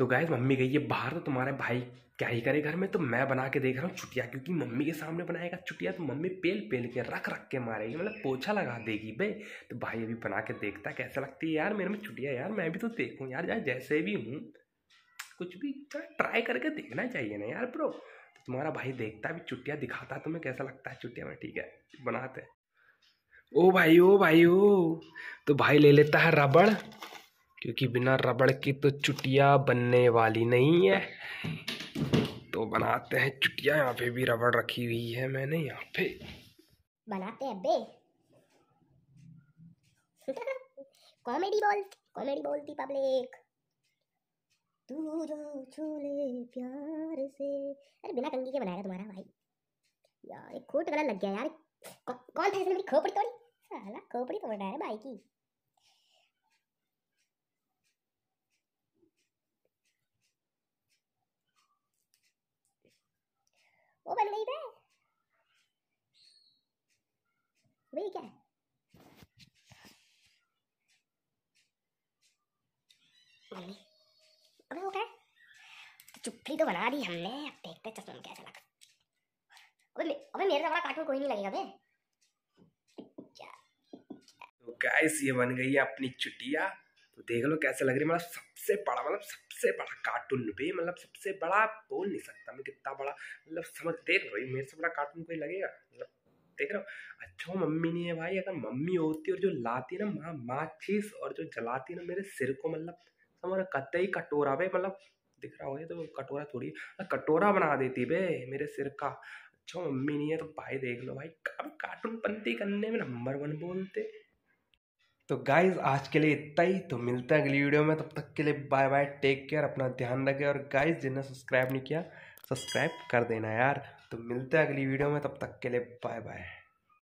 तो गाय मम्मी गई है बाहर तो तुम्हारे भाई क्या ही करे घर में? तो मैं बना के देख रहा हूँ चुटिया क्योंकि मम्मी के सामने बनाएगा चुटिया तो मम्मी पेल पेल के, रख रख के मारेगी मतलब पोछा लगा देगी, बे। तो भाई अभी बना के देखता, कैसा लगती है यार, मेरे में चुटिया यार, मैं भी तो देखूँ यार यार जैसे भी हूँ, कुछ भी ट्राई करके देखना चाहिए ना यार ब्रो तो तुम्हारा भाई देखता भी चुटिया दिखाता तुम्हें कैसा लगता है चुटिया में, ठीक है, बनाते। ओ भाई ओ भाई, ओ। तो भाई ले लेता है रबड़। क्योंकि बिना रबड़ की तो चुटिया बनने वाली नहीं है। तो बनाते हैं चुटिया, यहाँ पे भी रबड़ रखी हुई है मैंने, यहाँ पे। बनाते हैं बे। कॉमेडी बोल कॉमेडी बोलती पब्लिक। तू जो छूले प्यार से। अरे बिना कंगी के बनाएगा तुम्हारा भाई। यार, एक खोट गला लग गया यार। कौन था इसने मेरी खोपड़ी तोड़ी साला खोपड़ी तोड़ रहा है भाई की वो बन गई बे वही क्या है अबे वो क्या तो चुप्पी तो बना दी हमने अब देखते चश्मा में कैसा लगा अबे अबे मेरे से बड़ा कार्टून कोई नहीं लगेगा बे तो गैस ये बन गई है अपनी चुटिया तो देख लो कैसे लग रही है मतलब सबसे बड़ा मतलब सबसे बड़ा कार्टून भी मतलब सबसे बड़ा बोल नहीं सकता मैं कितना बड़ा मतलब समझ देख लो मेरे से बड़ा कार्टून कोई लगेगा मतलब देख रहे हो अच्छा मम्मी नहीं है भाई? अगर मम्मी होती और जो लाती है ना माँ माचिस और जो जलाती है ना मेरे सिर को मतलब समझ कतई कटोरा, भाई मतलब दिख रहा हो तो कटोरा थोड़ी कटोरा बना देती बे मेरे सिर का। अच्छा मम्मी नहीं है तो भाई देख लो भाई अब कार्टून पंती करने में नंबर वन बोलते। तो गाइज़ आज के लिए इतना ही। तो मिलता है अगली वीडियो में। तब तक के लिए बाय बाय टेक केयर अपना ध्यान रखें। और गाइज़ जिन्हें सब्सक्राइब नहीं किया सब्सक्राइब कर देना यार। तो मिलते हैं अगली वीडियो में। तब तक के लिए बाय बाय